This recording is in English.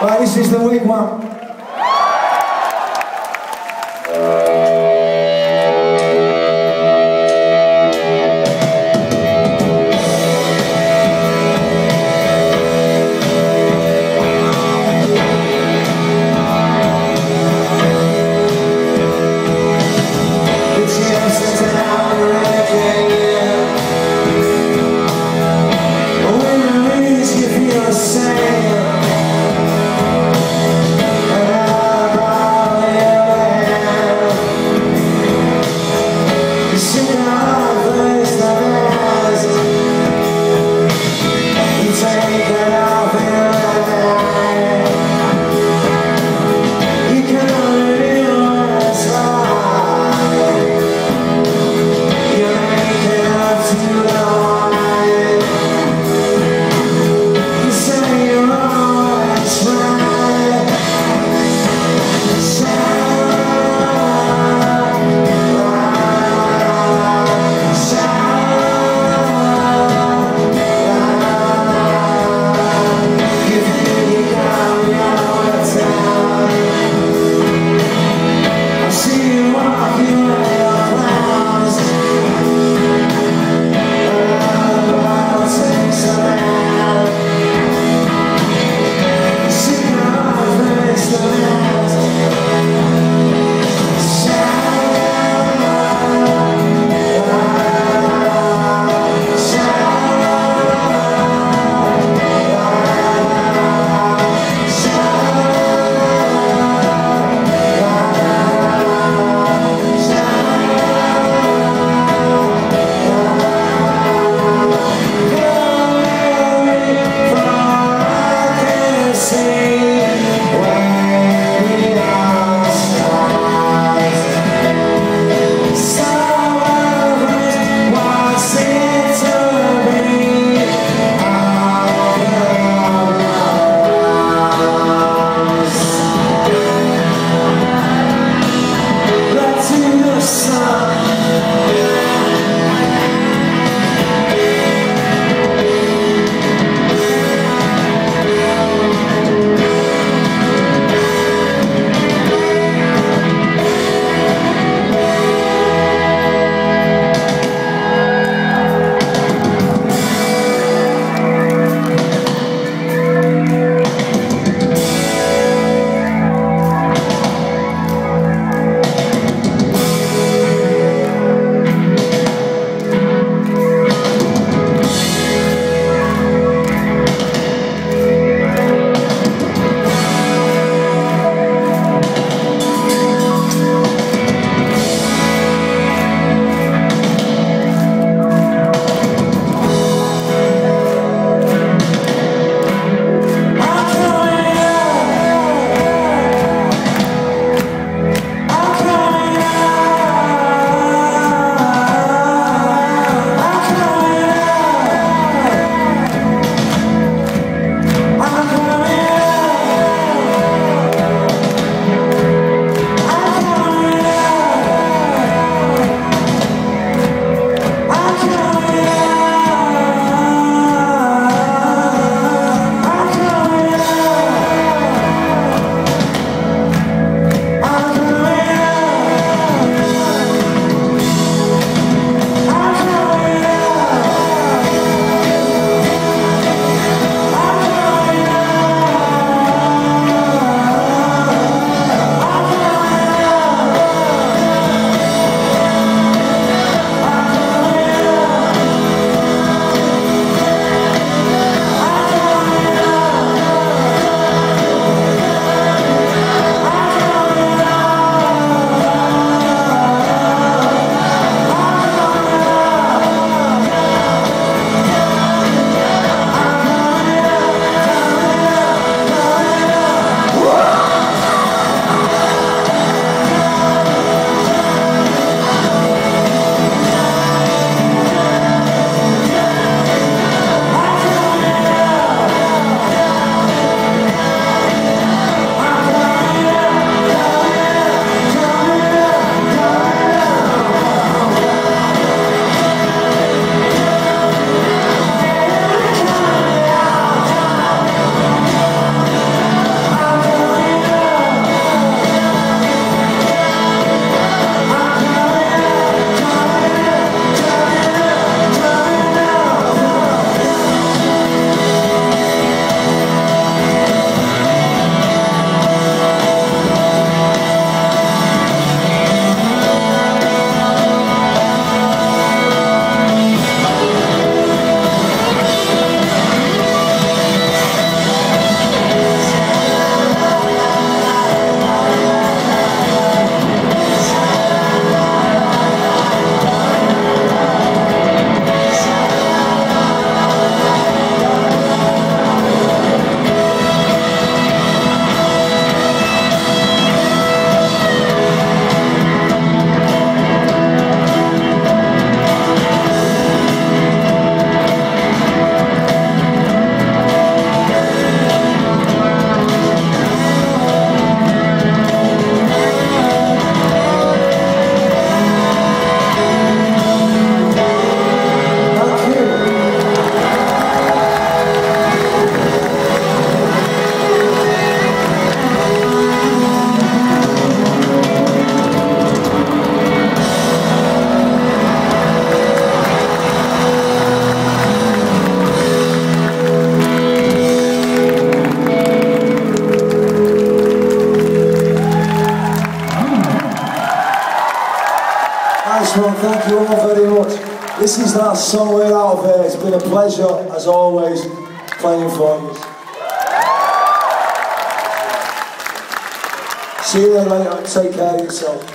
Right, this is the Wigwam. Thank you all very much. This is that song we're out of here. It's been a pleasure, as always, playing for you. See you later, take care of yourself.